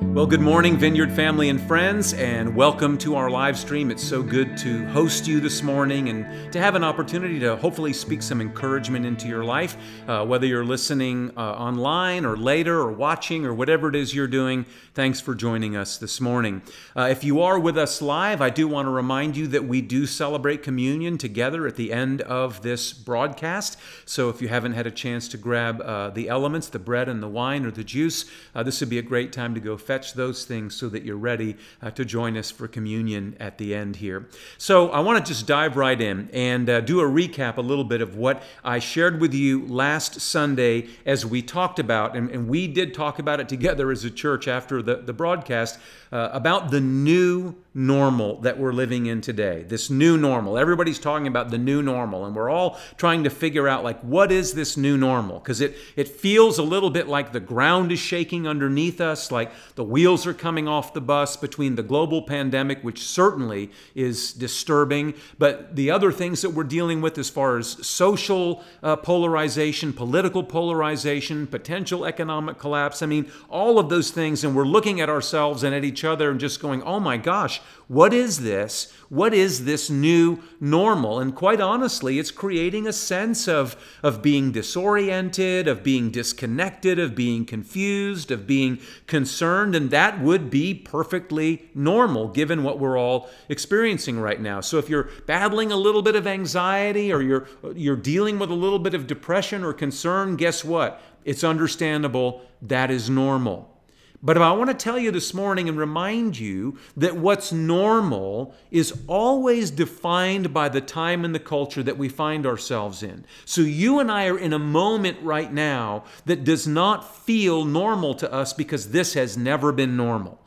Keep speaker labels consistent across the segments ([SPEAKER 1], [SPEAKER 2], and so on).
[SPEAKER 1] Well, good morning, Vineyard family and friends, and welcome to our live stream. It's so good to host you this morning and to have an opportunity to hopefully speak some encouragement into your life. Uh, whether you're listening uh, online or later or watching or whatever it is you're doing, thanks for joining us this morning. Uh, if you are with us live, I do want to remind you that we do celebrate communion together at the end of this broadcast. So if you haven't had a chance to grab uh, the elements, the bread and the wine or the juice, uh, this would be a great time to go fetch those things so that you're ready uh, to join us for communion at the end here. So I want to just dive right in and uh, do a recap a little bit of what I shared with you last Sunday as we talked about, and, and we did talk about it together as a church after the, the broadcast uh, about the new normal that we're living in today. This new normal. Everybody's talking about the new normal, and we're all trying to figure out like what is this new normal? Because it it feels a little bit like the ground is shaking underneath us, like the wheels are coming off the bus between the global pandemic, which certainly is disturbing, but the other things that we're dealing with as far as social uh, polarization, political polarization, potential economic collapse. I mean, all of those things, and we're looking at ourselves and at each other and just going, "Oh my gosh." What is this? What is this new normal? And quite honestly, it's creating a sense of, of being disoriented, of being disconnected, of being confused, of being concerned. And that would be perfectly normal given what we're all experiencing right now. So if you're battling a little bit of anxiety or you're, you're dealing with a little bit of depression or concern, guess what? It's understandable. That is normal. But I want to tell you this morning and remind you that what's normal is always defined by the time and the culture that we find ourselves in. So you and I are in a moment right now that does not feel normal to us because this has never been normal,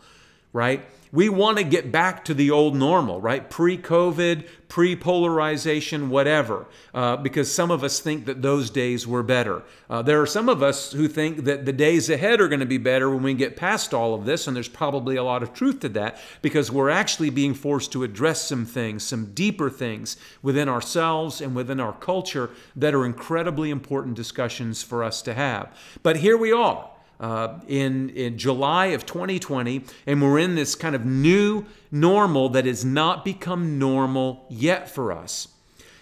[SPEAKER 1] right? We want to get back to the old normal, right? Pre COVID, pre polarization, whatever, uh, because some of us think that those days were better. Uh, there are some of us who think that the days ahead are going to be better when we get past all of this, and there's probably a lot of truth to that because we're actually being forced to address some things, some deeper things within ourselves and within our culture that are incredibly important discussions for us to have. But here we are uh, in, in July of 2020, and we're in this kind of new normal that has not become normal yet for us.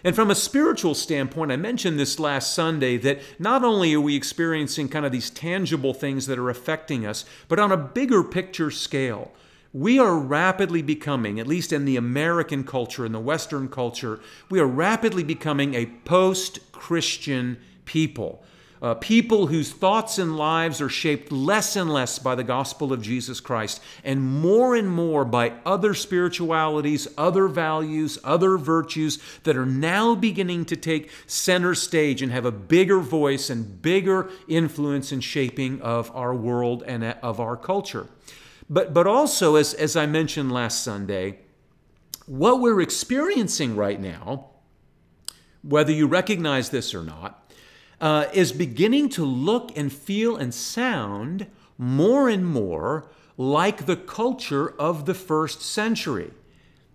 [SPEAKER 1] And from a spiritual standpoint, I mentioned this last Sunday that not only are we experiencing kind of these tangible things that are affecting us, but on a bigger picture scale, we are rapidly becoming, at least in the American culture, in the Western culture, we are rapidly becoming a post Christian people uh, people whose thoughts and lives are shaped less and less by the gospel of Jesus Christ and more and more by other spiritualities, other values, other virtues that are now beginning to take center stage and have a bigger voice and bigger influence in shaping of our world and of our culture. But, but also, as, as I mentioned last Sunday, what we're experiencing right now, whether you recognize this or not, uh, is beginning to look and feel and sound more and more like the culture of the first century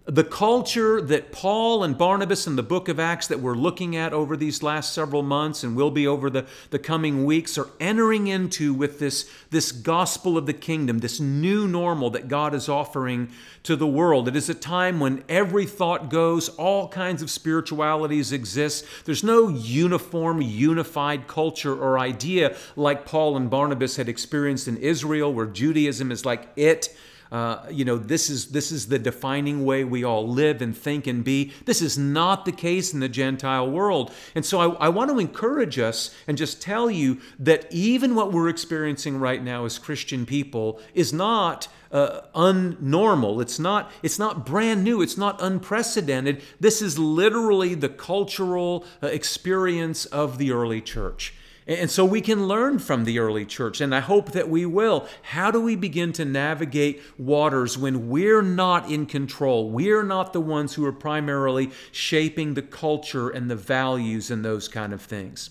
[SPEAKER 1] the culture that Paul and Barnabas in the book of Acts that we're looking at over these last several months and will be over the, the coming weeks are entering into with this, this gospel of the kingdom, this new normal that God is offering to the world. It is a time when every thought goes, all kinds of spiritualities exist. There's no uniform, unified culture or idea like Paul and Barnabas had experienced in Israel, where Judaism is like it uh, you know, this is, this is the defining way we all live and think and be. This is not the case in the Gentile world. And so I, I want to encourage us and just tell you that even what we're experiencing right now as Christian people is not uh, unnormal. It's not, it's not brand new. It's not unprecedented. This is literally the cultural uh, experience of the early church. And so we can learn from the early church, and I hope that we will. How do we begin to navigate waters when we're not in control? We're not the ones who are primarily shaping the culture and the values and those kind of things.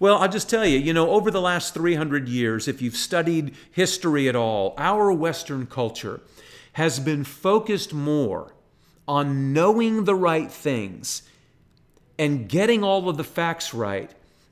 [SPEAKER 1] Well, I'll just tell you, you know, over the last 300 years, if you've studied history at all, our Western culture has been focused more on knowing the right things and getting all of the facts right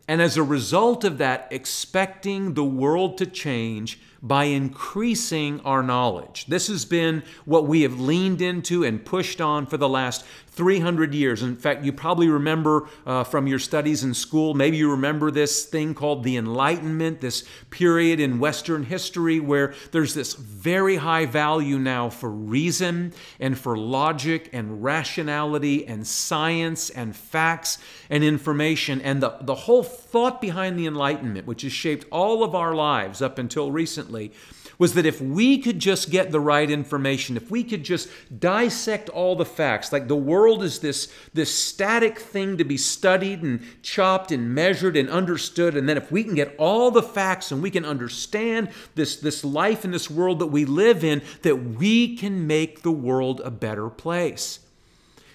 [SPEAKER 1] And as a result of that, expecting the world to change by increasing our knowledge. This has been what we have leaned into and pushed on for the last 300 years. In fact, you probably remember uh, from your studies in school, maybe you remember this thing called the Enlightenment, this period in Western history where there's this very high value now for reason and for logic and rationality and science and facts and information. And the, the whole thought behind the Enlightenment, which has shaped all of our lives up until recently, was that if we could just get the right information, if we could just dissect all the facts, like the world is this, this static thing to be studied and chopped and measured and understood, and then if we can get all the facts and we can understand this, this life in this world that we live in, that we can make the world a better place.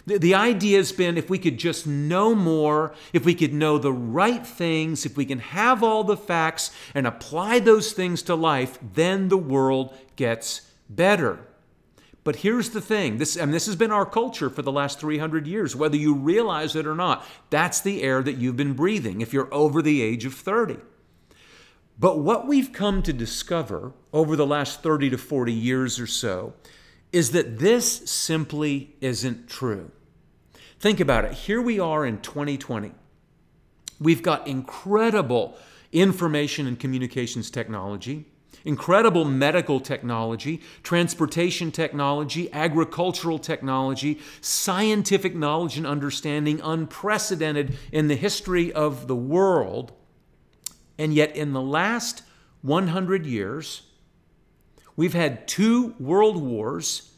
[SPEAKER 1] The, the idea has been if we could just know more, if we could know the right things, if we can have all the facts and apply those things to life, then the world gets better. But here's the thing this, and this has been our culture for the last 300 years, whether you realize it or not. That's the air that you've been breathing if you're over the age of 30. But what we've come to discover over the last 30 to 40 years or so is that this simply isn't true. Think about it. Here we are in 2020. We've got incredible information and communications technology, incredible medical technology, transportation technology, agricultural technology, scientific knowledge and understanding unprecedented in the history of the world. And yet, in the last 100 years, we've had two world wars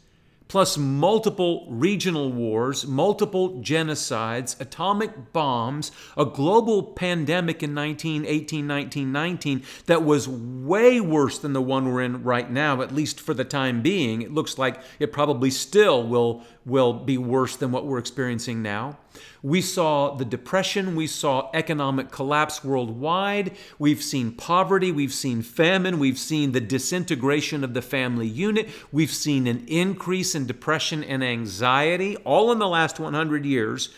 [SPEAKER 1] plus multiple regional wars, multiple genocides, atomic bombs, a global pandemic in 1918, 1919 that was way worse than the one we're in right now, at least for the time being. It looks like it probably still will, will be worse than what we're experiencing now. We saw the depression, we saw economic collapse worldwide, we've seen poverty, we've seen famine, we've seen the disintegration of the family unit, we've seen an increase in depression and anxiety, all in the last 100 years.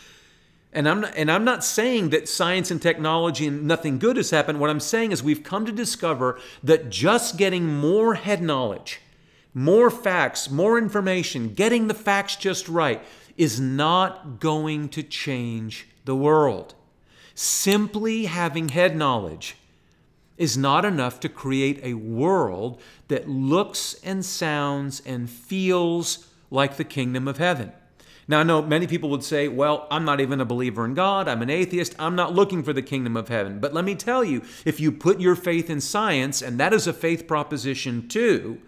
[SPEAKER 1] And I'm, not, and I'm not saying that science and technology and nothing good has happened. What I'm saying is we've come to discover that just getting more head knowledge, more facts, more information, getting the facts just right, is not going to change the world. Simply having head knowledge is not enough to create a world that looks and sounds and feels like the kingdom of heaven. Now, I know many people would say, well, I'm not even a believer in God. I'm an atheist. I'm not looking for the kingdom of heaven. But let me tell you, if you put your faith in science, and that is a faith proposition too,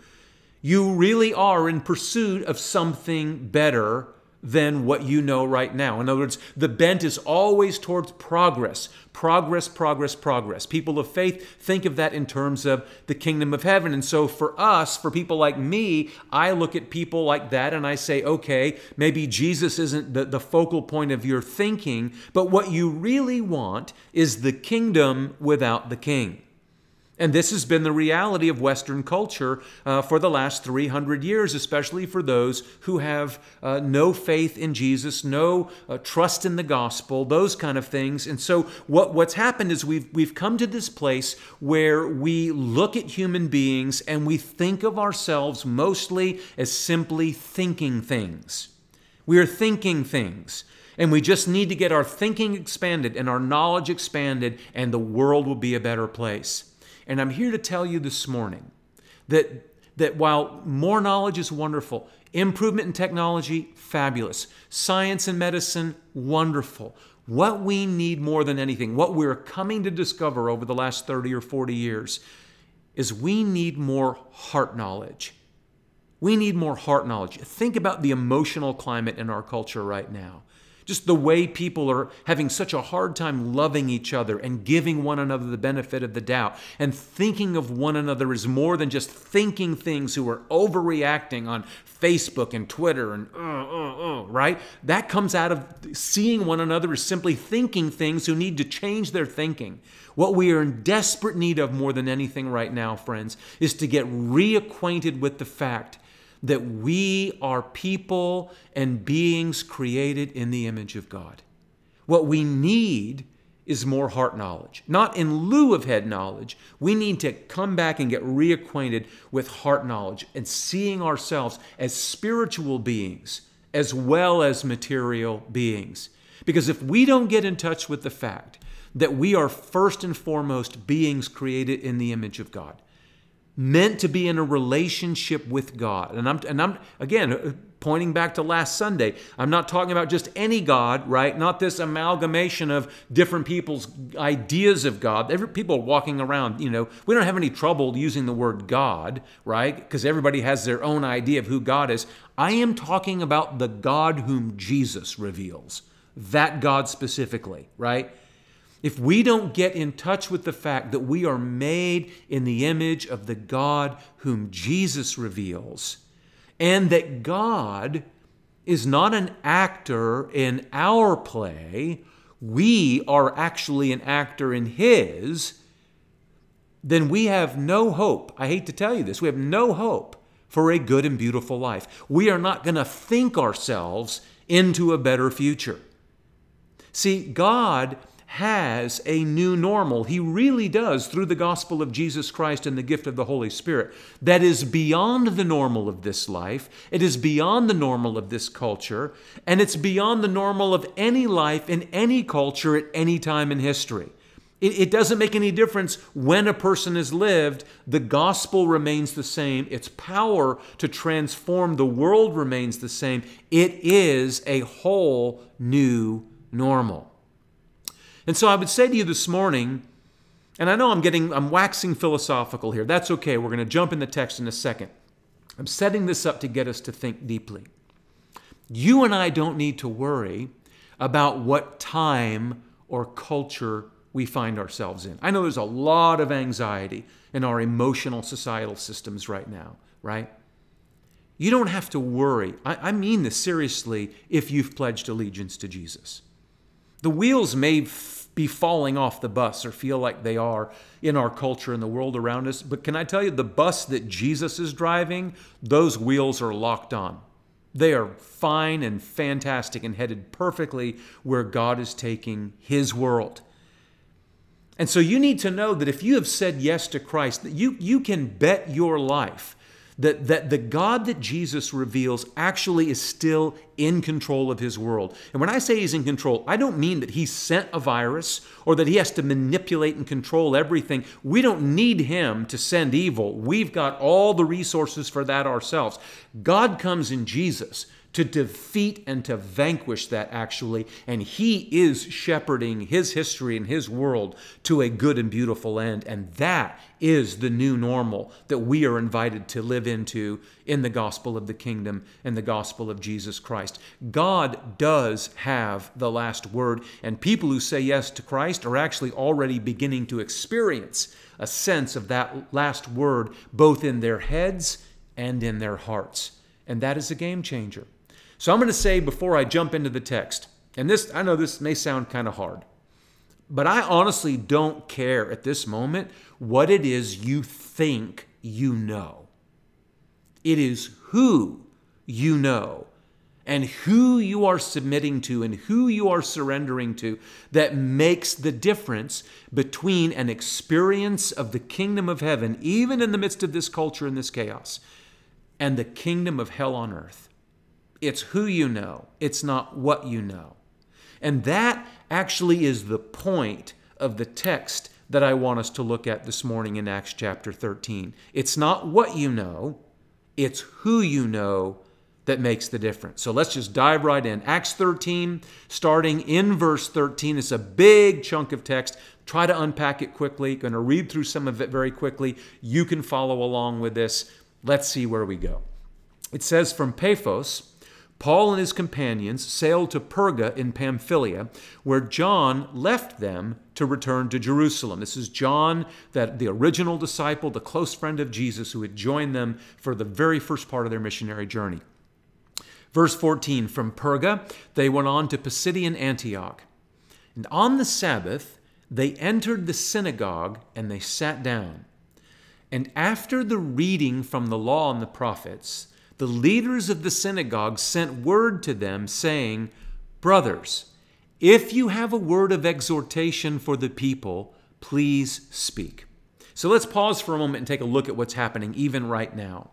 [SPEAKER 1] you really are in pursuit of something better than what you know right now. In other words, the bent is always towards progress, progress, progress, progress. People of faith think of that in terms of the kingdom of heaven. And so for us, for people like me, I look at people like that and I say, okay, maybe Jesus isn't the, the focal point of your thinking, but what you really want is the kingdom without the king. And this has been the reality of Western culture uh, for the last 300 years, especially for those who have uh, no faith in Jesus, no uh, trust in the gospel, those kind of things. And so, what, what's happened is we've, we've come to this place where we look at human beings and we think of ourselves mostly as simply thinking things. We are thinking things. And we just need to get our thinking expanded and our knowledge expanded, and the world will be a better place. And I'm here to tell you this morning that, that while more knowledge is wonderful, improvement in technology, fabulous, science and medicine, wonderful. What we need more than anything, what we're coming to discover over the last 30 or 40 years, is we need more heart knowledge. We need more heart knowledge. Think about the emotional climate in our culture right now. Just the way people are having such a hard time loving each other and giving one another the benefit of the doubt and thinking of one another as more than just thinking things who are overreacting on Facebook and Twitter and uh, uh, uh, right? That comes out of seeing one another as simply thinking things who need to change their thinking. What we are in desperate need of more than anything right now, friends, is to get reacquainted with the fact that we are people and beings created in the image of God. What we need is more heart knowledge. Not in lieu of head knowledge. We need to come back and get reacquainted with heart knowledge and seeing ourselves as spiritual beings as well as material beings. Because if we don't get in touch with the fact that we are first and foremost beings created in the image of God, meant to be in a relationship with God. And I'm, and I'm again, uh, pointing back to last Sunday. I'm not talking about just any God, right? Not this amalgamation of different people's ideas of God. Every, people walking around, you know, we don't have any trouble using the word God, right? Because everybody has their own idea of who God is. I am talking about the God whom Jesus reveals, that God specifically, right? If we don't get in touch with the fact that we are made in the image of the God whom Jesus reveals, and that God is not an actor in our play, we are actually an actor in His, then we have no hope. I hate to tell you this, we have no hope for a good and beautiful life. We are not going to think ourselves into a better future. See, God has a new normal. He really does through the gospel of Jesus Christ and the gift of the Holy Spirit that is beyond the normal of this life. It is beyond the normal of this culture, and it's beyond the normal of any life in any culture at any time in history. It, it doesn't make any difference when a person has lived, the gospel remains the same. Its power to transform the world remains the same. It is a whole new normal. And so I would say to you this morning, and I know I'm getting, I'm waxing philosophical here. That's okay. We're going to jump in the text in a second. I'm setting this up to get us to think deeply. You and I don't need to worry about what time or culture we find ourselves in. I know there's a lot of anxiety in our emotional societal systems right now, right? You don't have to worry. I, I mean this seriously if you've pledged allegiance to Jesus. The wheels may be falling off the bus or feel like they are in our culture and the world around us. But can I tell you, the bus that Jesus is driving, those wheels are locked on. They are fine and fantastic and headed perfectly where God is taking His world. And so you need to know that if you have said yes to Christ, that you, you can bet your life that, that the God that Jesus reveals actually is still in control of his world. And when I say he's in control, I don't mean that he sent a virus or that he has to manipulate and control everything. We don't need him to send evil. We've got all the resources for that ourselves. God comes in Jesus to defeat and to vanquish that actually. And he is shepherding his history and his world to a good and beautiful end. And that is the new normal that we are invited to live into in the gospel of the kingdom and the gospel of Jesus Christ. God does have the last word, and people who say yes to Christ are actually already beginning to experience a sense of that last word both in their heads and in their hearts. And that is a game changer. So I'm going to say before I jump into the text, and this, I know this may sound kind of hard, but I honestly don't care at this moment what it is you think you know. It is who you know and who you are submitting to and who you are surrendering to that makes the difference between an experience of the kingdom of heaven, even in the midst of this culture and this chaos, and the kingdom of hell on earth. It's who you know, it's not what you know. And that actually is the point of the text that I want us to look at this morning in Acts chapter 13. It's not what you know, it's who you know that makes the difference. So let's just dive right in. Acts 13, starting in verse 13. It's a big chunk of text. Try to unpack it quickly. Going to read through some of it very quickly. You can follow along with this. Let's see where we go. It says from Paphos, Paul and his companions sailed to Perga in Pamphylia, where John left them to return to Jerusalem. This is John, that the original disciple, the close friend of Jesus, who had joined them for the very first part of their missionary journey. Verse 14 From Perga, they went on to Pisidian Antioch. And on the Sabbath, they entered the synagogue and they sat down. And after the reading from the law and the prophets, the leaders of the synagogue sent word to them, saying, Brothers, If you have a word of exhortation for the people, please speak. So let's pause for a moment and take a look at what's happening even right now.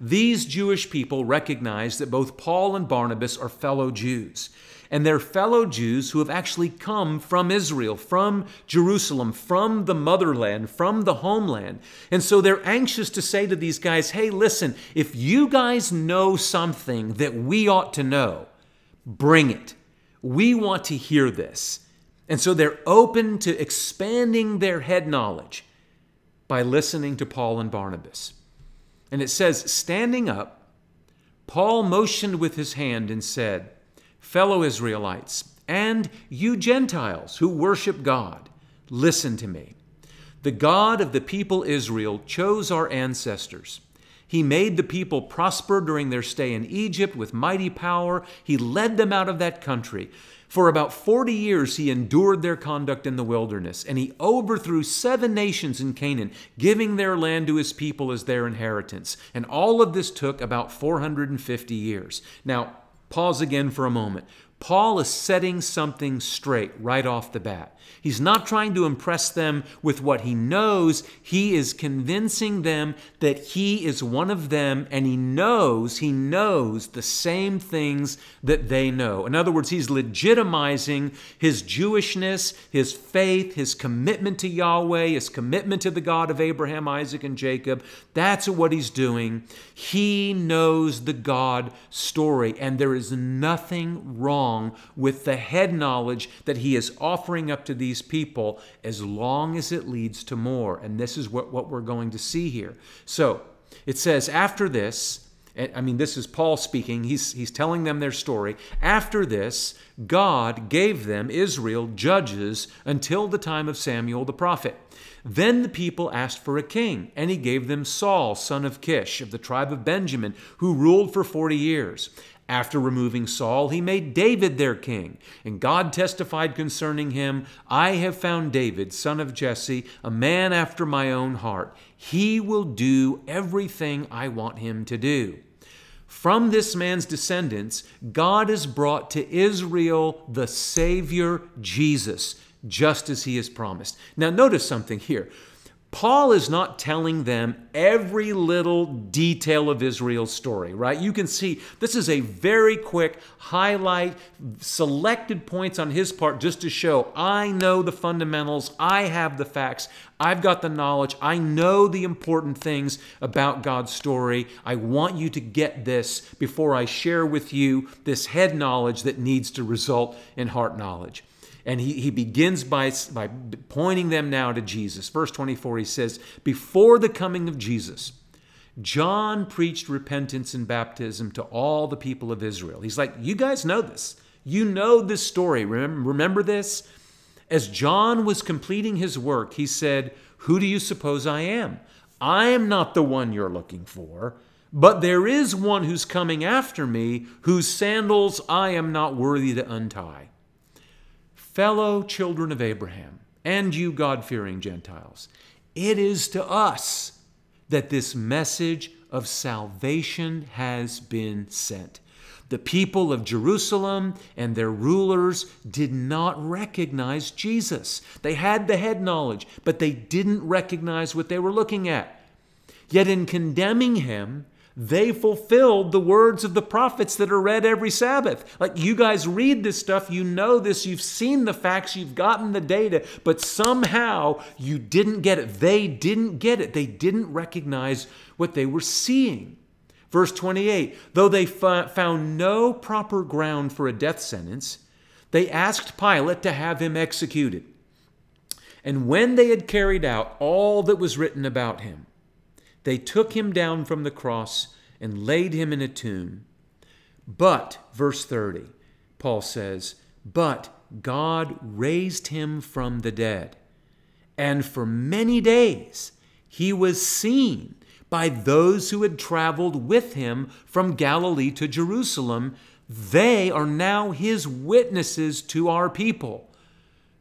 [SPEAKER 1] These Jewish people recognize that both Paul and Barnabas are fellow Jews. And they're fellow Jews who have actually come from Israel, from Jerusalem, from the motherland, from the homeland. And so they're anxious to say to these guys, hey, listen, if you guys know something that we ought to know, bring it. We want to hear this. And so they're open to expanding their head knowledge by listening to Paul and Barnabas. And it says, standing up, Paul motioned with his hand and said, Fellow Israelites, and you Gentiles who worship God, listen to me. The God of the people Israel chose our ancestors. He made the people prosper during their stay in Egypt with mighty power. He led them out of that country. For about 40 years, he endured their conduct in the wilderness, and he overthrew seven nations in Canaan, giving their land to his people as their inheritance. And all of this took about 450 years. Now, pause again for a moment. Paul is setting something straight right off the bat. He's not trying to impress them with what he knows. He is convincing them that he is one of them and he knows, he knows the same things that they know. In other words, he's legitimizing his Jewishness, his faith, his commitment to Yahweh, his commitment to the God of Abraham, Isaac, and Jacob. That's what he's doing. He knows the God story, and there is nothing wrong with the head knowledge that he is offering up to these these people as long as it leads to more. And this is what, what we're going to see here. So it says, after this, I mean, this is Paul speaking. He's, he's telling them their story. After this, God gave them, Israel, judges until the time of Samuel the prophet. Then the people asked for a king, and he gave them Saul, son of Kish, of the tribe of Benjamin, who ruled for 40 years. After removing Saul, he made David their king. And God testified concerning him I have found David, son of Jesse, a man after my own heart. He will do everything I want him to do. From this man's descendants, God has brought to Israel the Savior Jesus, just as he has promised. Now, notice something here. Paul is not telling them every little detail of Israel's story, right? You can see this is a very quick highlight, selected points on his part just to show I know the fundamentals, I have the facts, I've got the knowledge, I know the important things about God's story. I want you to get this before I share with you this head knowledge that needs to result in heart knowledge. And he, he begins by, by pointing them now to Jesus. Verse 24, he says, Before the coming of Jesus, John preached repentance and baptism to all the people of Israel. He's like, You guys know this. You know this story. Remember, remember this? As John was completing his work, he said, Who do you suppose I am? I am not the one you're looking for, but there is one who's coming after me, whose sandals I am not worthy to untie fellow children of Abraham, and you God fearing Gentiles, it is to us that this message of salvation has been sent. The people of Jerusalem and their rulers did not recognize Jesus. They had the head knowledge, but they didn't recognize what they were looking at. Yet, in condemning him, they fulfilled the words of the prophets that are read every Sabbath. Like you guys read this stuff, you know this, you've seen the facts, you've gotten the data, but somehow you didn't get it. They didn't get it. They didn't recognize what they were seeing. Verse 28 Though they found no proper ground for a death sentence, they asked Pilate to have him executed. And when they had carried out all that was written about him, they took him down from the cross and laid him in a tomb. But, verse 30, Paul says, But God raised him from the dead. And for many days he was seen by those who had traveled with him from Galilee to Jerusalem. They are now his witnesses to our people.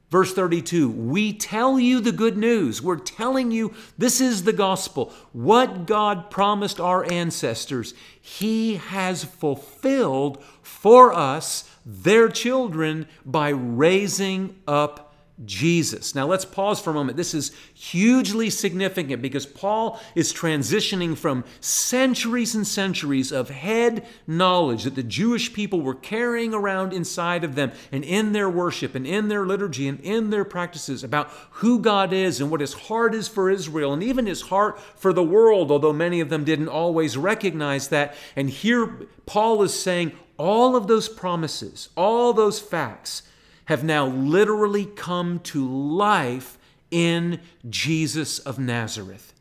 [SPEAKER 1] Verse 32 We tell you the good news. We're telling you this is the gospel. What God promised our ancestors, He has fulfilled for us, their children, by raising up Jesus. Now let's pause for a moment. This is hugely significant because Paul is transitioning from centuries and centuries of head knowledge that the Jewish people were carrying around inside of them and in their worship and in their liturgy and in their practices about who God is and what his heart is for Israel and even his heart for the world, although many of them didn't always recognize that. And here Paul is saying all of those promises, all those facts, have now literally come to life in Jesus of Nazareth.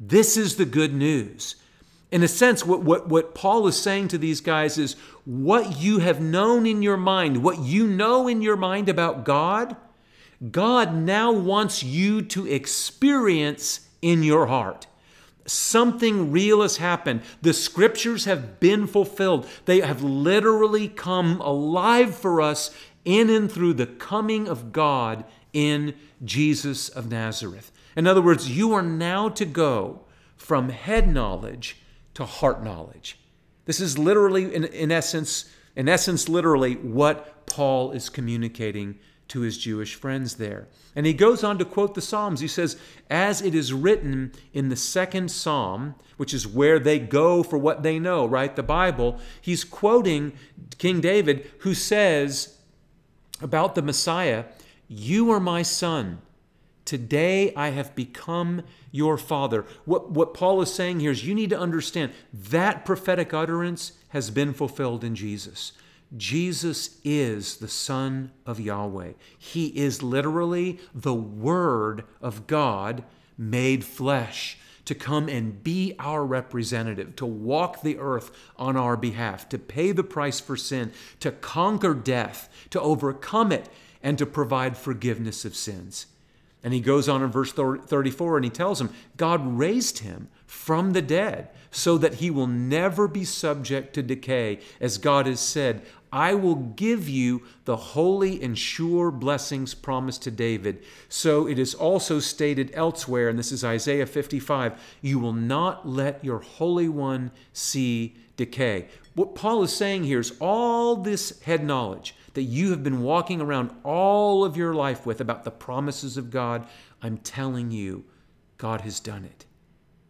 [SPEAKER 1] This is the good news. In a sense, what, what, what Paul is saying to these guys is what you have known in your mind, what you know in your mind about God, God now wants you to experience in your heart. Something real has happened. The scriptures have been fulfilled. They have literally come alive for us in and through the coming of God in Jesus of Nazareth. In other words, you are now to go from head knowledge to heart knowledge. This is literally, in, in essence, in essence, literally what Paul is communicating to his Jewish friends there. And he goes on to quote the Psalms. He says, As it is written in the second Psalm, which is where they go for what they know, right? The Bible, he's quoting King David, who says, about the Messiah You are my son. Today I have become your father. What, what Paul is saying here is you need to understand that prophetic utterance has been fulfilled in Jesus. Jesus is the Son of Yahweh. He is literally the Word of God made flesh to come and be our representative, to walk the earth on our behalf, to pay the price for sin, to conquer death, to overcome it, and to provide forgiveness of sins. And he goes on in verse 34 and he tells him, God raised him from the dead so that he will never be subject to decay. As God has said, I will give you the holy and sure blessings promised to David. So it is also stated elsewhere, and this is Isaiah 55 you will not let your Holy One see decay. What Paul is saying here is all this head knowledge that you have been walking around all of your life with about the promises of God, I'm telling you, God has done it.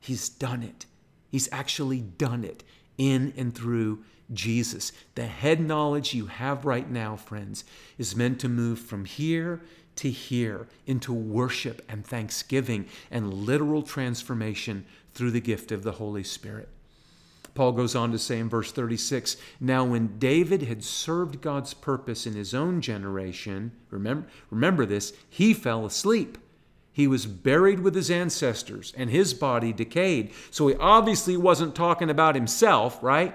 [SPEAKER 1] He's done it. He's actually done it in and through Jesus. The head knowledge you have right now, friends, is meant to move from here to here into worship and thanksgiving and literal transformation through the gift of the Holy Spirit. Paul goes on to say in verse 36 Now, when David had served God's purpose in his own generation, remember, remember this, he fell asleep. He was buried with his ancestors and his body decayed. So he obviously wasn't talking about himself, right?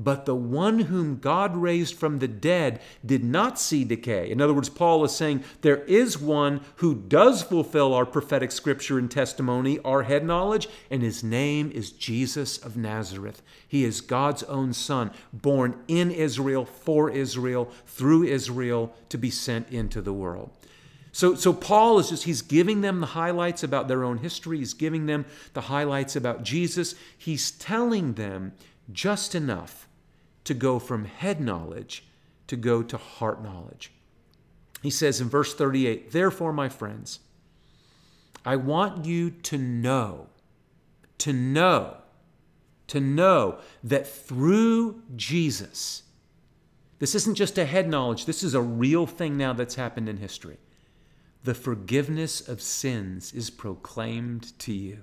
[SPEAKER 1] But the one whom God raised from the dead did not see decay. In other words, Paul is saying there is one who does fulfill our prophetic scripture and testimony, our head knowledge, and his name is Jesus of Nazareth. He is God's own Son, born in Israel, for Israel, through Israel, to be sent into the world. So, so Paul is just, he's giving them the highlights about their own history. He's giving them the highlights about Jesus. He's telling them just enough to go from head knowledge to go to heart knowledge. He says in verse 38 Therefore, my friends, I want you to know, to know, to know that through Jesus, this isn't just a head knowledge, this is a real thing now that's happened in history. The forgiveness of sins is proclaimed to you.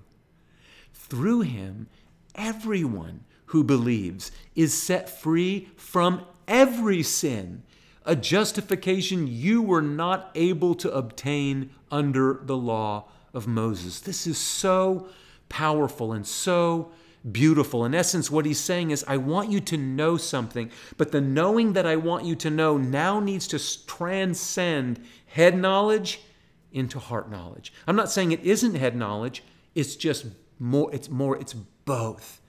[SPEAKER 1] Through him, everyone who believes is set free from every sin, a justification you were not able to obtain under the law of Moses. This is so powerful and so beautiful. In essence, what he's saying is, I want you to know something, but the knowing that I want you to know now needs to transcend head knowledge into heart knowledge. I'm not saying it isn't head knowledge, it's just more, it's more, it's both.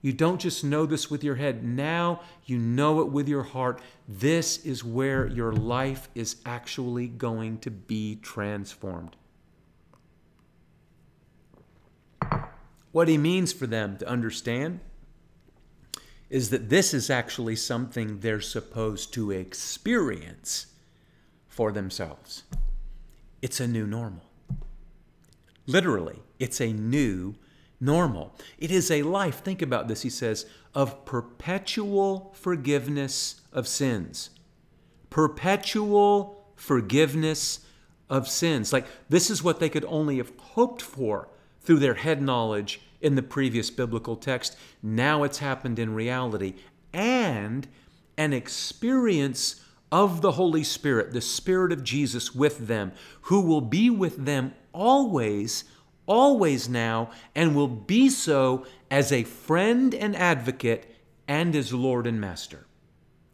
[SPEAKER 1] You don't just know this with your head. Now you know it with your heart. This is where your life is actually going to be transformed. What he means for them to understand is that this is actually something they're supposed to experience for themselves. It's a new normal. Literally, it's a new normal. It is a life, think about this, he says, of perpetual forgiveness of sins. Perpetual forgiveness of sins. Like, this is what they could only have hoped for through their head knowledge in the previous biblical text. Now it's happened in reality. And an experience of the Holy Spirit, the Spirit of Jesus with them, who will be with them always always now, and will be so as a friend and advocate and as Lord and Master.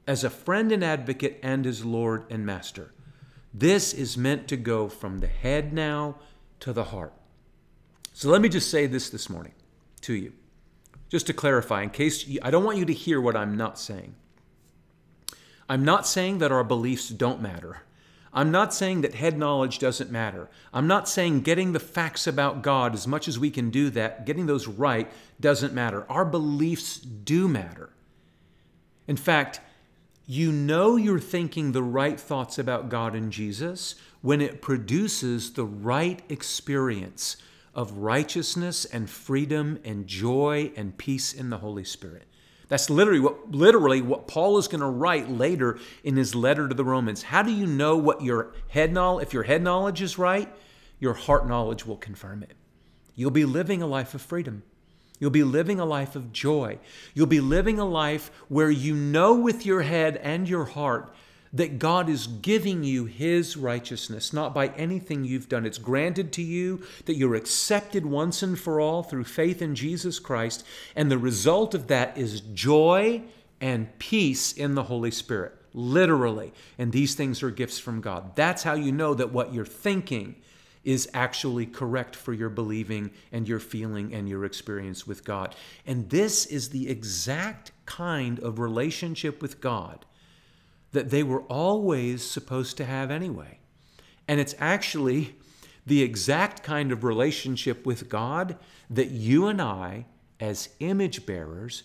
[SPEAKER 1] As a friend and advocate and as Lord and Master. This is meant to go from the head now to the heart. So let me just say this this morning to you, just to clarify, in case you, I don't want you to hear what I'm not saying. I'm not saying that our beliefs don't matter. I'm not saying that head knowledge doesn't matter. I'm not saying getting the facts about God, as much as we can do that, getting those right doesn't matter. Our beliefs do matter. In fact, you know you're thinking the right thoughts about God and Jesus when it produces the right experience of righteousness and freedom and joy and peace in the Holy Spirit. That's literally what, literally what Paul is going to write later in his letter to the Romans. How do you know what your head knowledge, if your head knowledge is right, your heart knowledge will confirm it. You'll be living a life of freedom. You'll be living a life of joy. You'll be living a life where you know with your head and your heart that God is giving you His righteousness, not by anything you've done. It's granted to you that you're accepted once and for all through faith in Jesus Christ, and the result of that is joy and peace in the Holy Spirit, literally. And these things are gifts from God. That's how you know that what you're thinking is actually correct for your believing and your feeling and your experience with God. And this is the exact kind of relationship with God that they were always supposed to have anyway. And it's actually the exact kind of relationship with God that you and I, as image bearers,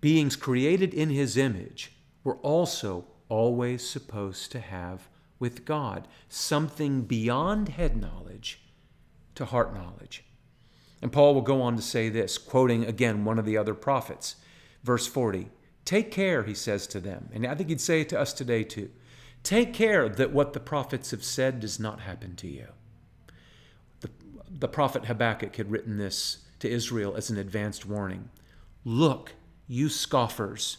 [SPEAKER 1] beings created in His image, were also always supposed to have with God. Something beyond head knowledge to heart knowledge. And Paul will go on to say this, quoting again one of the other prophets, verse 40 Take care, he says to them. And I think he'd say it to us today too. Take care that what the prophets have said does not happen to you. The, the prophet Habakkuk had written this to Israel as an advanced warning. Look, you scoffers,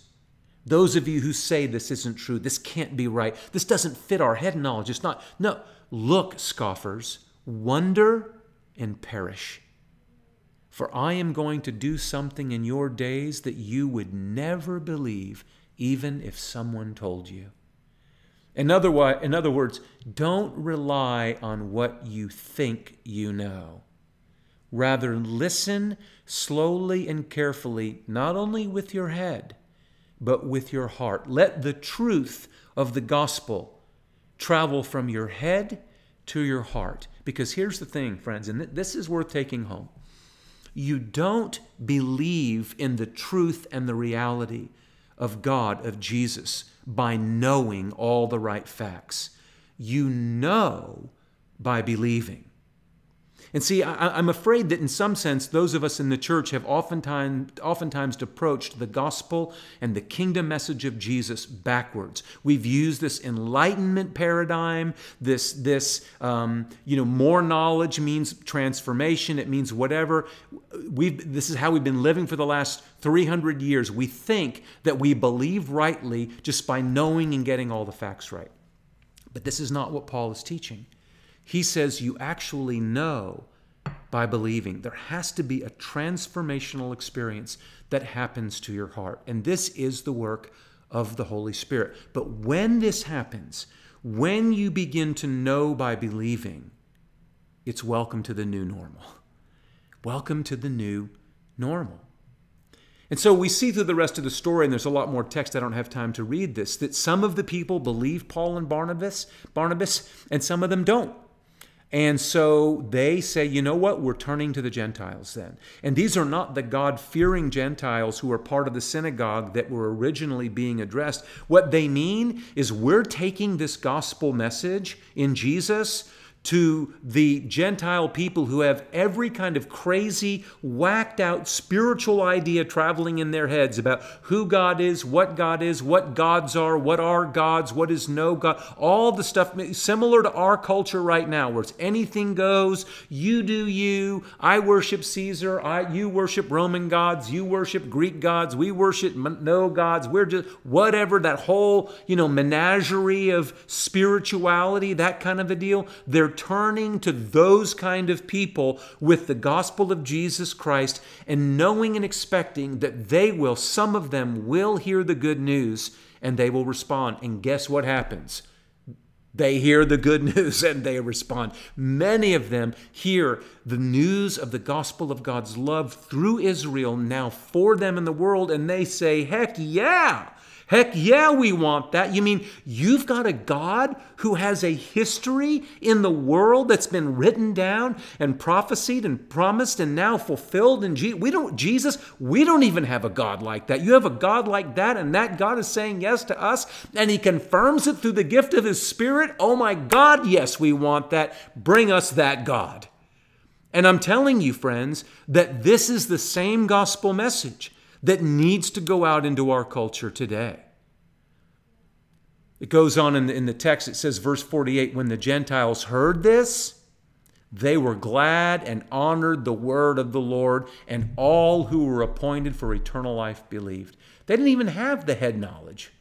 [SPEAKER 1] those of you who say this isn't true, this can't be right, this doesn't fit our head knowledge, it's not. No, look, scoffers, wonder and perish. For I am going to do something in your days that you would never believe, even if someone told you. In other, in other words, don't rely on what you think you know. Rather, listen slowly and carefully, not only with your head, but with your heart. Let the truth of the gospel travel from your head to your heart. Because here's the thing, friends, and this is worth taking home you don't believe in the truth and the reality of God, of Jesus, by knowing all the right facts. You know by believing. And see, I, am afraid that in some sense, those of us in the church have oftentimes, oftentimes approached the gospel and the kingdom message of Jesus backwards. We've used this enlightenment paradigm, this, this um, you know, more knowledge means transformation, it means whatever. We've, this is how we've been living for the last 300 years. We think that we believe rightly just by knowing and getting all the facts right. But this is not what Paul is teaching. He says you actually know by believing. There has to be a transformational experience that happens to your heart. And this is the work of the Holy Spirit. But when this happens, when you begin to know by believing, it's welcome to the new normal. Welcome to the new normal. And so we see through the rest of the story, and there's a lot more text, I don't have time to read this, that some of the people believe Paul and Barnabas, Barnabas, and some of them don't. And so they say, you know what? We're turning to the Gentiles then. And these are not the God fearing Gentiles who are part of the synagogue that were originally being addressed. What they mean is we're taking this gospel message in Jesus to the Gentile people who have every kind of crazy, whacked out spiritual idea traveling in their heads about who God is, what God is, what gods are, what are gods, what is no God, all the stuff similar to our culture right now, where it's anything goes, you do you, I worship Caesar, I, you worship Roman gods, you worship Greek gods, we worship no gods, we're just whatever, that whole, you know, menagerie of spirituality, that kind of a deal. They're turning to those kind of people with the gospel of Jesus Christ and knowing and expecting that they will, some of them will hear the good news and they will respond. And guess what happens? They hear the good news and they respond. Many of them hear the news of the gospel of God's love through Israel now for them in the world, and they say, Heck yeah! Heck yeah, we want that. You mean you've got a God who has a history in the world that's been written down and prophesied and promised and now fulfilled in Jesus? We don't, Jesus, we don't even have a God like that. You have a God like that, and that God is saying yes to us, and He confirms it through the gift of His Spirit. Oh my God, yes, we want that. Bring us that God. And I'm telling you, friends, that this is the same gospel message that needs to go out into our culture today. It goes on in the, in the text, it says, verse 48 when the Gentiles heard this, they were glad and honored the word of the Lord, and all who were appointed for eternal life believed. They didn't even have the head knowledge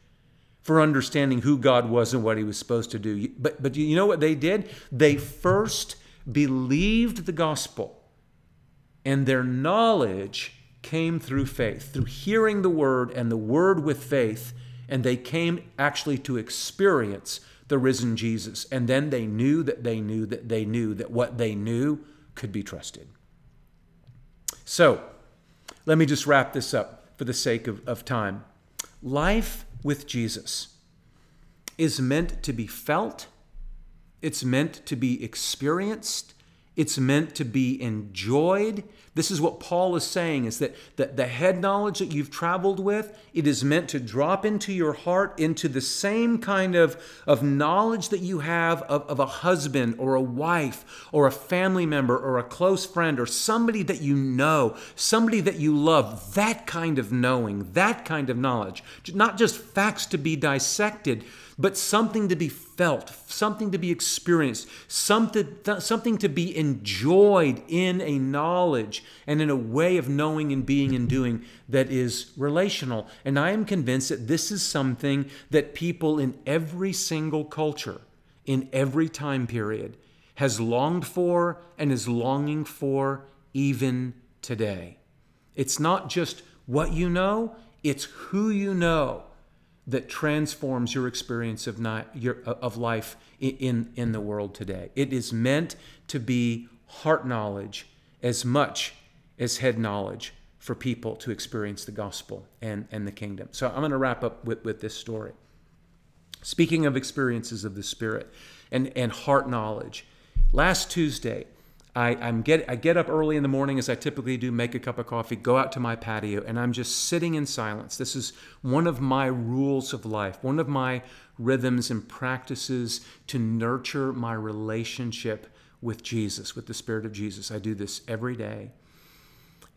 [SPEAKER 1] for understanding who God was and what he was supposed to do. But, but you know what they did? They first believed the gospel, and their knowledge came through faith, through hearing the word and the word with faith, and they came actually to experience the risen Jesus. And then they knew that they knew that they knew that what they knew could be trusted. So, let me just wrap this up for the sake of, of time. Life with Jesus is meant to be felt, it's meant to be experienced, it's meant to be enjoyed. This is what Paul is saying is that, that the head knowledge that you've traveled with, it is meant to drop into your heart into the same kind of, of knowledge that you have of, of a husband or a wife or a family member or a close friend or somebody that you know, somebody that you love. That kind of knowing, that kind of knowledge. Not just facts to be dissected, but something to be felt, something to be experienced, something, something to be enjoyed in a knowledge and in a way of knowing and being and doing that is relational. And I am convinced that this is something that people in every single culture, in every time period, has longed for and is longing for even today. It's not just what you know, it's who you know that transforms your experience of, your, of life in, in the world today. It is meant to be heart knowledge as much as head knowledge for people to experience the gospel and, and the kingdom. So I'm going to wrap up with, with this story. Speaking of experiences of the Spirit and, and heart knowledge, last Tuesday, I, I'm get, I get up early in the morning as I typically do, make a cup of coffee, go out to my patio, and I'm just sitting in silence. This is one of my rules of life, one of my rhythms and practices to nurture my relationship with Jesus, with the Spirit of Jesus. I do this every day.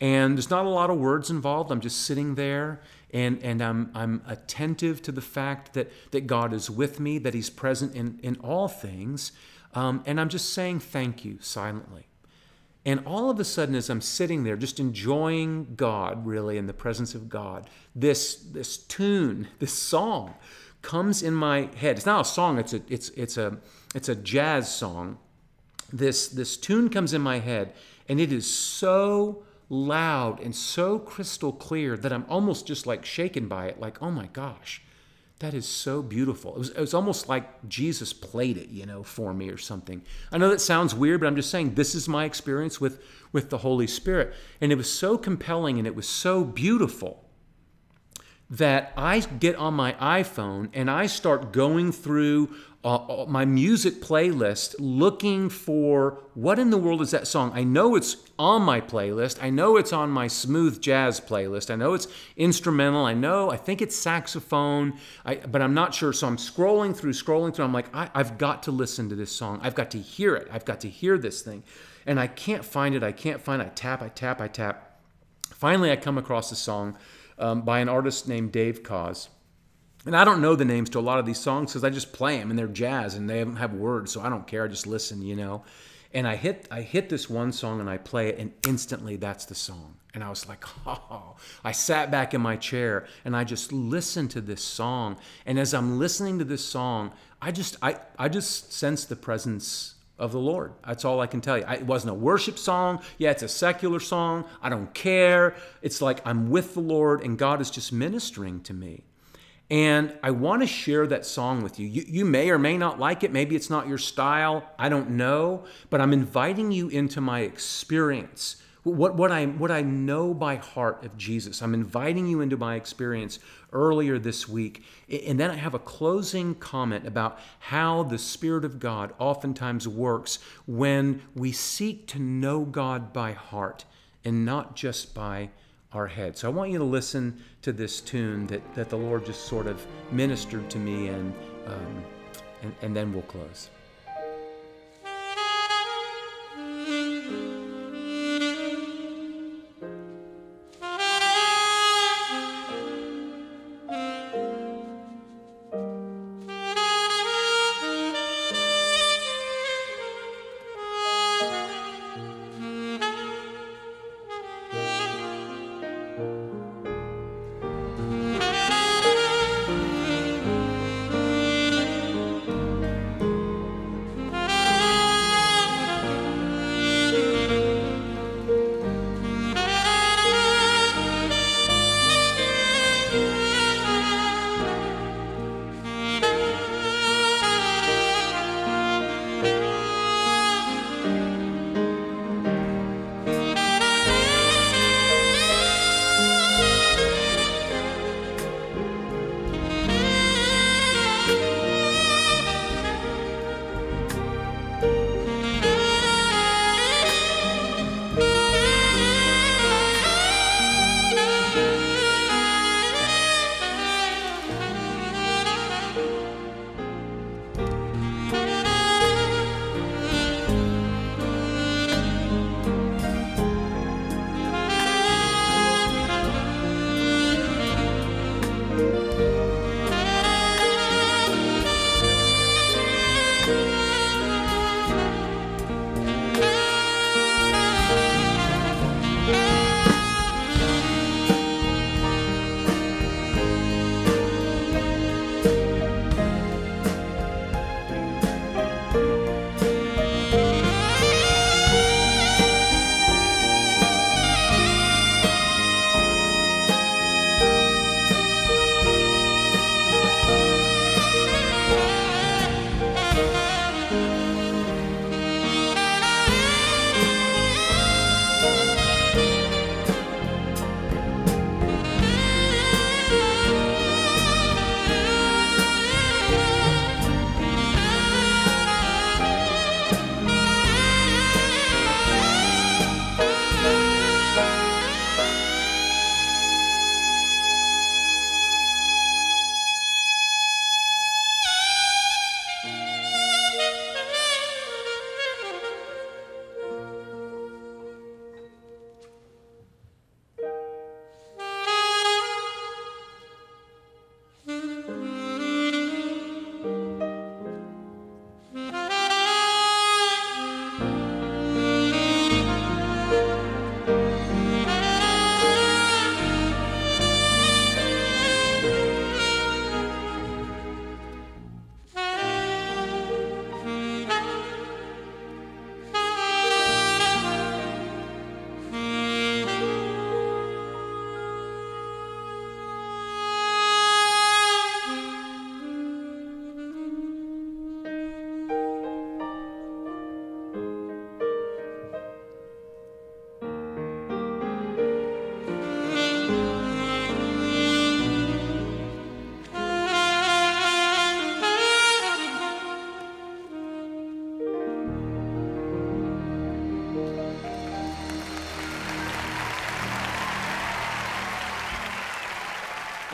[SPEAKER 1] And there's not a lot of words involved. I'm just sitting there and, and I'm, I'm attentive to the fact that, that God is with me, that He's present in, in all things. Um, and I'm just saying thank you silently. And all of a sudden, as I'm sitting there, just enjoying God, really, in the presence of God, this, this tune, this song comes in my head. It's not a song, it's a, it's, it's a, it's a jazz song. This, this tune comes in my head, and it is so loud and so crystal clear that I'm almost just like shaken by it, like, oh my gosh, that is so beautiful. It was, it was almost like Jesus played it, you know, for me or something. I know that sounds weird, but I'm just saying this is my experience with, with the Holy Spirit. And it was so compelling and it was so beautiful that I get on my iPhone and I start going through uh, uh, my music playlist looking for what in the world is that song. I know it's on my playlist. I know it's on my smooth jazz playlist. I know it's instrumental. I know, I think it's saxophone, I, but I'm not sure. So I'm scrolling through, scrolling through. I'm like, I, I've got to listen to this song. I've got to hear it. I've got to hear this thing. And I can't find it. I can't find it. I tap, I tap, I tap. Finally, I come across a song um, by an artist named Dave Koz. And I don't know the names to a lot of these songs because I just play them and they're jazz and they don't have words, so I don't care. I just listen, you know. And I hit I hit this one song and I play it, and instantly that's the song. And I was like, oh, I sat back in my chair and I just listened to this song. And as I'm listening to this song, I just I, I just sense the presence of the Lord. That's all I can tell you. I, it wasn't a worship song. Yeah, it's a secular song. I don't care. It's like I'm with the Lord and God is just ministering to me. And I want to share that song with you. you. You may or may not like it. Maybe it's not your style. I don't know. But I'm inviting you into my experience. What, what, I, what I know by heart of Jesus. I'm inviting you into my experience earlier this week. And then I have a closing comment about how the Spirit of God oftentimes works when we seek to know God by heart and not just by our head. So I want you to listen to this tune that, that the Lord just sort of ministered to me, and, um, and, and then we'll close.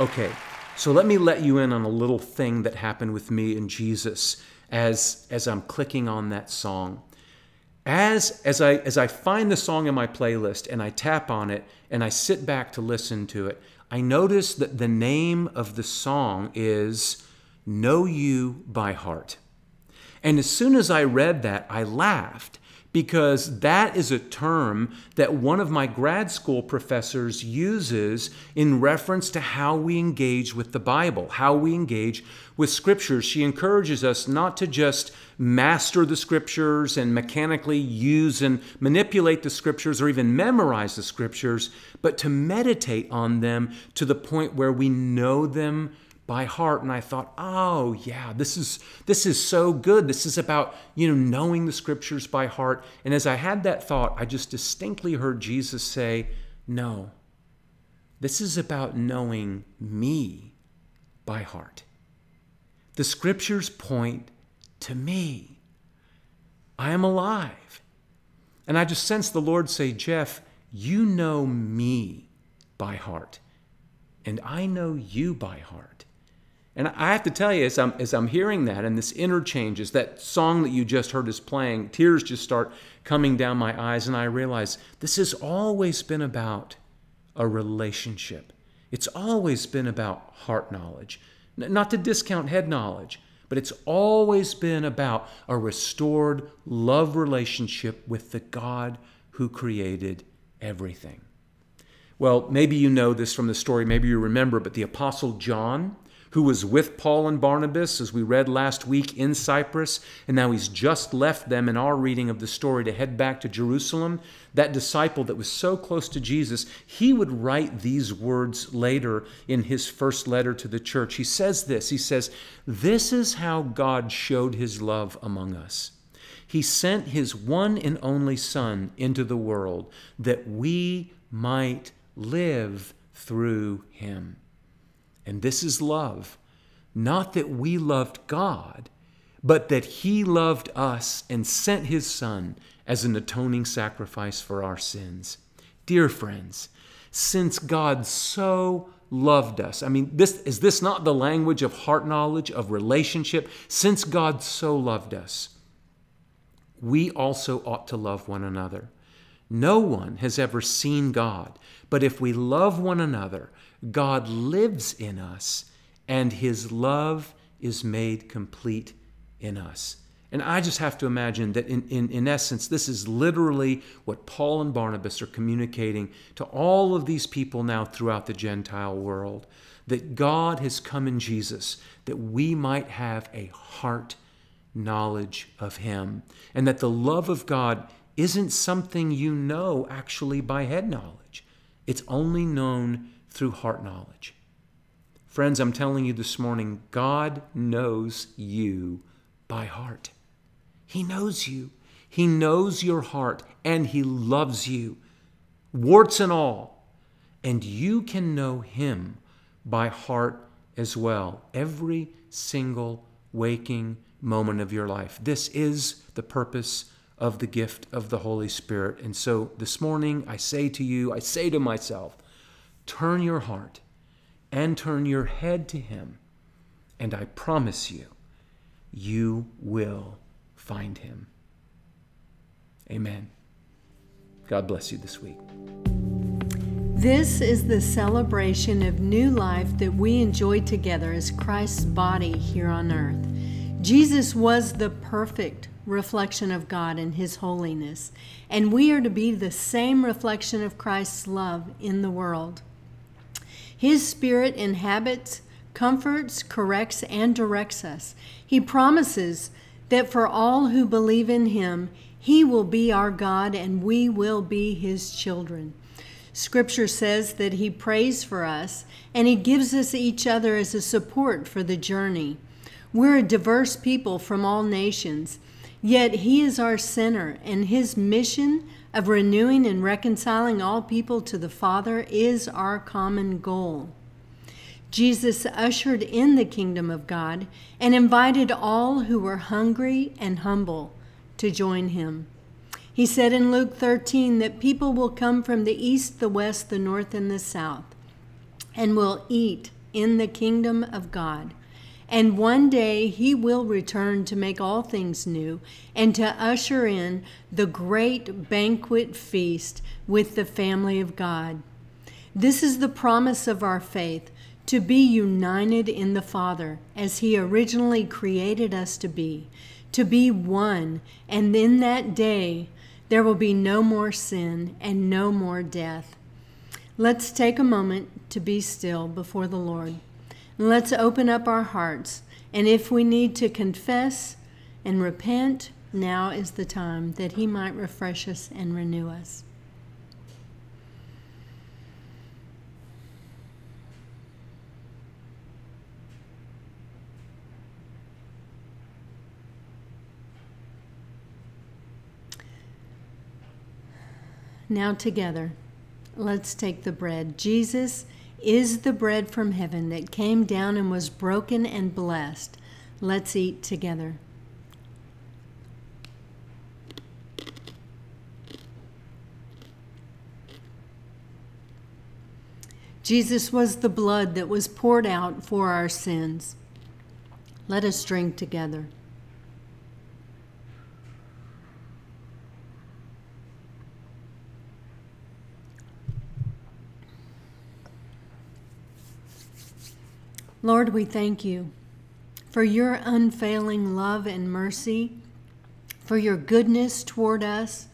[SPEAKER 1] Okay, so let me let you in on a little thing that happened with me and Jesus as, as I'm clicking on that song. As, as, I, as I find the song in my playlist and I tap on it and I sit back to listen to it, I notice that the name of the song is Know You by Heart. And as soon as I read that, I laughed because that is a term that one of my grad school professors uses in reference to how we engage with the Bible, how we engage with scriptures. She encourages us not to just master the scriptures and mechanically use and manipulate the scriptures or even memorize the scriptures, but to meditate on them to the point where we know them by heart and I thought, "Oh, yeah, this is this is so good. This is about, you know, knowing the scriptures by heart." And as I had that thought, I just distinctly heard Jesus say, "No. This is about knowing me by heart." The scriptures point to me. I am alive. And I just sense the Lord say, "Geoff, you know me by heart, and I know you by heart." And I have to tell you, as I'm, as I'm hearing that and this interchange, as that song that you just heard is playing, tears just start coming down my eyes, and I realize this has always been about a relationship. It's always been about heart knowledge. Not to discount head knowledge, but it's always been about a restored love relationship with the God who created everything. Well, maybe you know this from the story, maybe you remember, but the Apostle John who was with Paul and Barnabas, as we read last week, in Cyprus, and now he's just left them in our reading of the story to head back to Jerusalem. That disciple that was so close to Jesus, he would write these words later in his first letter to the church. He says this He says, This is how God showed his love among us. He sent his one and only Son into the world that we might live through him. And this is love. Not that we loved God, but that He loved us and sent His Son as an atoning sacrifice for our sins. Dear friends, since God so loved us, I mean, this, is this not the language of heart knowledge, of relationship? Since God so loved us, we also ought to love one another. No one has ever seen God, but if we love one another, God lives in us and his love is made complete in us. And I just have to imagine that in, in, in essence, this is literally what Paul and Barnabas are communicating to all of these people now throughout the Gentile world that God has come in Jesus that we might have a heart knowledge of Him, and that the love of God isn't something you know actually by head knowledge. It's only known through heart knowledge. Friends, I'm telling you this morning, God knows you by heart. He knows you. He knows your heart and He loves you, warts and all. And you can know Him by heart as well, every single waking moment of your life. This is the purpose of the gift of the Holy Spirit. And so this morning, I say to you, I say to myself, Turn your heart and turn your head to Him, and I promise you, you will find Him. Amen. God bless you this week.
[SPEAKER 2] This is the celebration of new life that we enjoy together as Christ's body here on earth. Jesus was the perfect reflection of God in His holiness, and we are to be the same reflection of Christ's love in the world. His Spirit inhabits, comforts, corrects, and directs us. He promises that for all who believe in Him, He will be our God and we will be His children. Scripture says that He prays for us and He gives us each other as a support for the journey. We're a diverse people from all nations, yet He is our center, and His mission of renewing and reconciling all people to the Father is our common goal. Jesus ushered in the kingdom of God and invited all who were hungry and humble to join him. He said in Luke 13 that people will come from the east, the west, the north, and the south and will eat in the kingdom of God. And one day he will return to make all things new and to usher in the great banquet feast with the family of God. This is the promise of our faith to be united in the Father as he originally created us to be, to be one, and in that day there will be no more sin and no more death. Let's take a moment to be still before the Lord. Let's open up our hearts. And if we need to confess and repent, now is the time that He might refresh us and renew us. Now, together, let's take the bread. Jesus is the bread from heaven that came down and was broken and blessed. Let's eat together. Jesus was the blood that was poured out for our sins. Let us drink together. Lord, we thank you for your unfailing love and mercy, for your goodness toward us.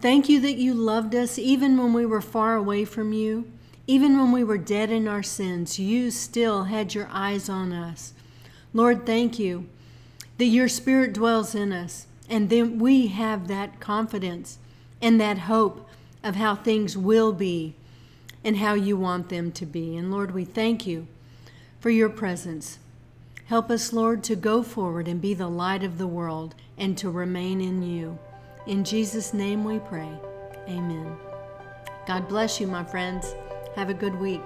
[SPEAKER 2] Thank you that you loved us even when we were far away from you. Even when we were dead in our sins, you still had your eyes on us. Lord, thank you that your Spirit dwells in us, and then we have that confidence and that hope of how things will be and how you want them to be. And Lord, we thank you for your presence. Help us, Lord, to go forward and be the light of the world and to remain in you. In Jesus' name we pray. Amen. God bless you, my friends. Have a good week.